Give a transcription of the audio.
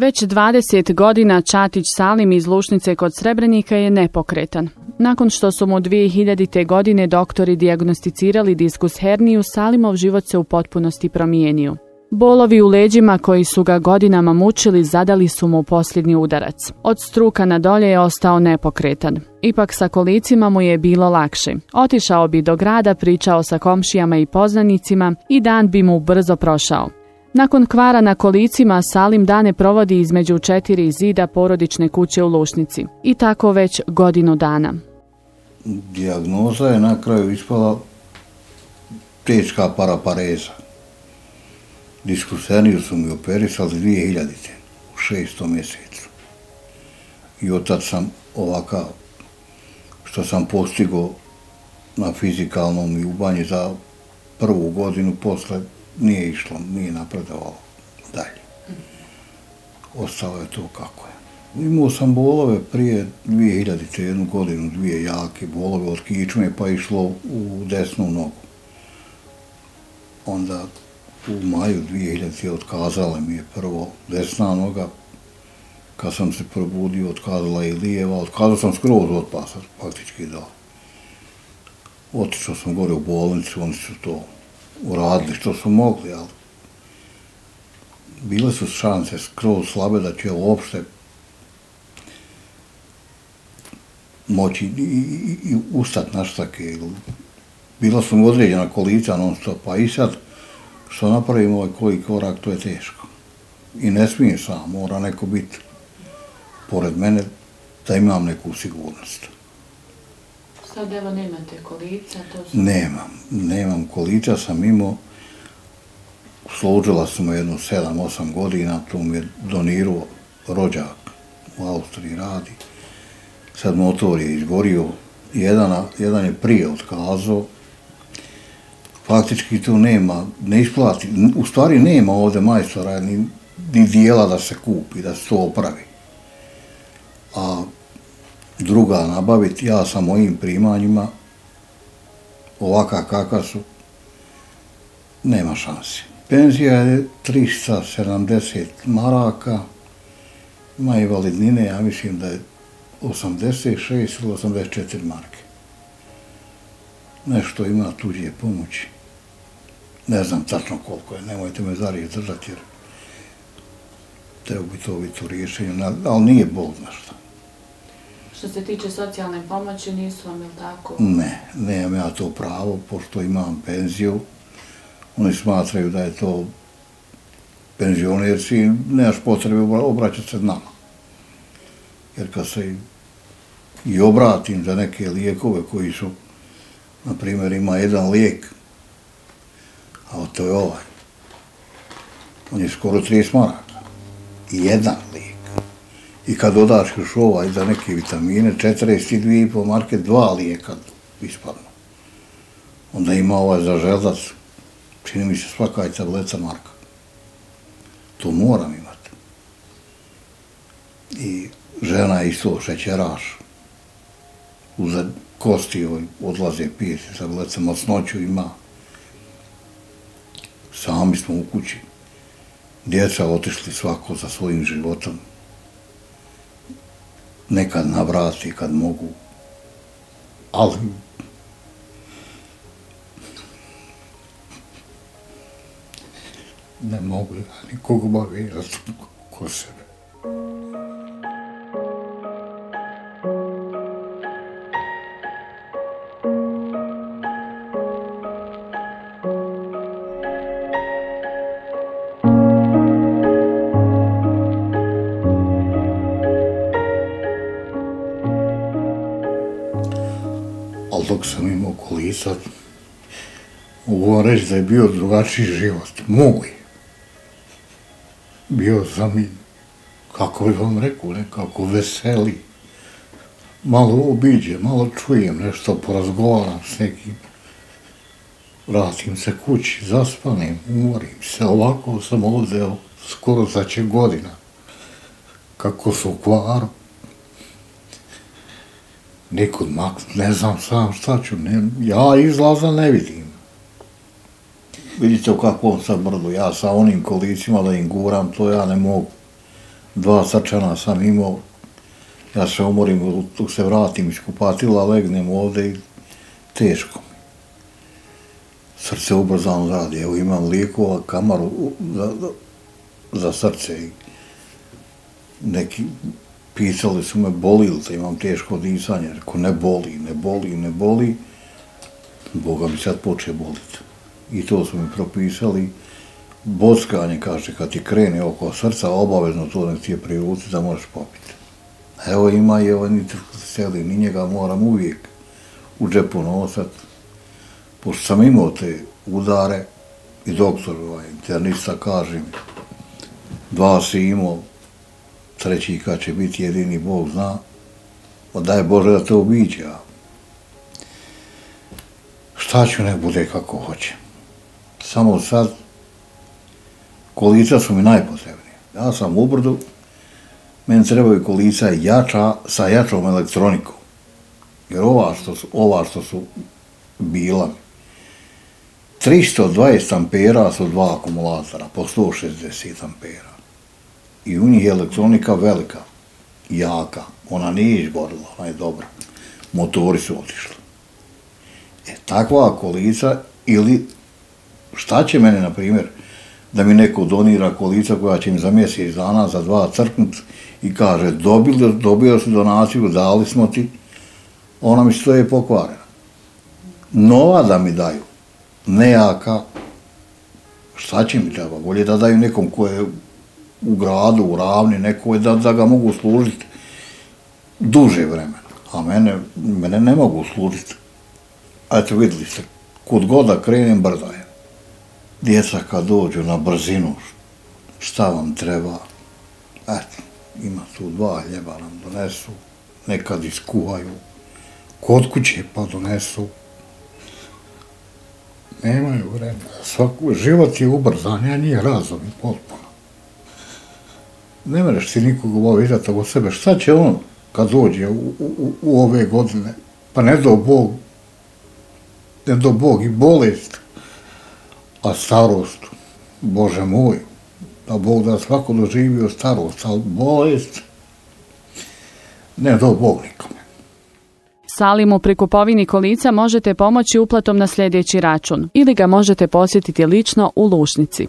Već 20 godina Čatić Salim iz Lušnice kod Srebrenika je nepokretan. Nakon što su mu 2000. godine doktori dijagnosticirali diskus herniju, Salimov život se u potpunosti promijenio. Bolovi u leđima koji su ga godinama mučili zadali su mu posljednji udarac. Od struka na dolje je ostao nepokretan. Ipak sa kolicima mu je bilo lakše. Otišao bi do grada, pričao sa komšijama i poznanicima i dan bi mu brzo prošao. Nakon kvara na kolicima, Salim dane provodi između četiri zida porodične kuće u Lušnici. I tako već godinu dana. Dijagnoza je na kraju ispala teška parapareza. Diskuseniju su mi operisali 2000. u šestom mjesecu. I otad sam ovakav što sam postigo na fizikalnom i u banji za prvu godinu posle nije išlo, nije napredovalo dalje. Ostalo je to kako je. Imao sam bolove prije 2000. jednu godinu, dvije jake bolove od kičme, pa išlo u desnu nogu. Onda u maju 2000. otkazala mi je prvo desna noga, kad sam se probudio, otkazala i lijeva, otkazao sam skroz od pasa, faktički da. Otišao sam gore u bolnicu, oni su to uradili što su mogli, ali bile su šanse skroz slabe da će uopšte moći i, i, i ustati na štake. Bila su mu određena kolica non stop, pa i sad što napravimo ovaj koji korak, to je teško. I ne smije sam, mora neko biti pored mene da imam neku sigurnost. Sad evo nemate kolica? To su... Nemam, nemam kolica, sam imao, Služila sam jedno 7-8 godina, tu mi je donirao rođak u Austriji radi. Sad motor je izgorio, jedan, jedan je prije otkazao, faktički tu nema, ne isplati, u stvari nema ovde majstora, ni, ni dijela da se kupi, da se to opravi. A druga nabaviti, ja sa mojim primanjima, ovaka kakva su, nema šanse. Penzija je 370 maraka, ima i validnine, ja mislim da je 86 ili 84 marke. Nešto ima tuđe pomoći. Ne znam tačno koliko je, nemojte me zarije držati jer treba bi to biti u rješenju, ali nije bol nešto. Što se tiče socijalne pomoći, nisu vam ili tako? Ne, nemam ja to pravo, pošto imam penziju. Oni smatraju da je to penzionerci, nemaš potrebe obraćati se nama. Jer kad se i obratim za neke lijekove koji su, na primjer, ima jedan lijek, a to je ovaj, on je skoro 30 maraka. I jedan lijek. I kad dodaš još ovaj za neke vitamine, 42,5 marke, dva lijeka ispadno. Onda ima ovaj za želdac, čini mi se svaka je tableta marka. To moram imati. I žena je isto šećeraš. Uza kosti ovaj, odlaze pije se tableca, masnoću ima. Sami smo u kući. Djeca otišli svako za svojim životom nekad navrati kad mogu, ali ne mogu da nikog obavijati ko sebe. Dok sam imao kolisa. mogu vam reći da je bio drugačiji život, moj. Bio sam i, kako bih vam rekao, nekako veseli. Malo obiđe, malo čujem nešto, porazgovaram s nekim. Vratim se kući, zaspanim, umorim se. Ovako sam ovdje skoro za će godina. Kako su u kvaru nikud maks, ne znam sam šta ću, ne, ja izlaza ne vidim. Vidite u kakvom sam brdu, ja sa onim kolicima da im guram, to ja ne mogu. dva srčana sam imao, ja se umorim, tu se vratim iz kupatila, legnem ovde i teško mi. Srce ubrzano radi, evo imam lijekova, kamaru za, za srce i neki pisali su me boli li da imam teško disanje, rekao ne boli, ne boli, ne boli, Boga mi sad poče boliti. I to su mi propisali, bockanje, kaže, kad ti krene oko srca, obavezno to nek ti je privuci da možeš popiti. Evo ima i ovaj nitrko seli, ni njega moram uvijek u džepu nosat. Pošto sam imao te udare i doktor, ovaj, internista, kaže mi, dva si imao, treći kad će biti jedini Bog zna, pa daj Bože da te obiđe, a šta ću ne bude kako hoće. Samo sad, kolica su mi najpotrebnije. Ja sam u brdu, meni trebaju kolica jača sa jačom elektronikom. Jer ova što su, ova što su bila 320 ampera su dva akumulatora, po 160 ampera. I u njih je elektronika velika, jaka. Ona nije izborila, ona je dobra. Motori su otišli. E, takva kolica ili šta će mene, na primjer, da mi neko donira kolica koja će mi za mjesec dana, za dva crknut i kaže, dobili, dobio si donaciju, dali smo ti, ona mi stoje pokvarena. Nova da mi daju, nejaka, šta će mi treba, bolje da daju nekom ko je u gradu, u ravni, nekoj, da, da ga mogu služiti duže vremena, a mene, mene ne mogu služiti. Eto, vidjeli ste, kod goda krenem, brda je. Djeca kad dođu na brzinu, šta vam treba? Eto, ima tu dva hljeba nam donesu, nekad iskuhaju, kod kuće pa donesu. Nemaju vremena. Svaku, život je ubrzan, ja nije razum potpuno. Ne mereš ti nikog obavitati o sebe, šta će on kad dođe u, u, u ove godine, pa ne do Bog, ne do Bog i bolest, a starost, Bože moj, da Bog da svako doživio starost, ali bolest, ne do Bog nikome. Salimu pri kupovini kolica možete pomoći uplatom na sljedeći račun ili ga možete posjetiti lično u Lušnici.